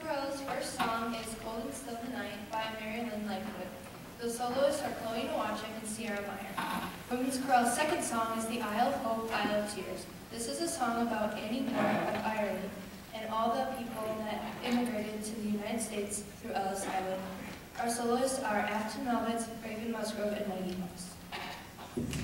Chorale's first song is Cold and Still the Night by Mary Lynn Lightfoot. The soloists are Chloe Nowacek and Sierra Meyer. Women's Chorale's second song is The Isle of Hope, Isle of Tears. This is a song about Annie Moore of Ireland and all the people that immigrated to the United States through Ellis Island. Our soloists are Afton Melvitz, Raven Musgrove, and Maggie Moss.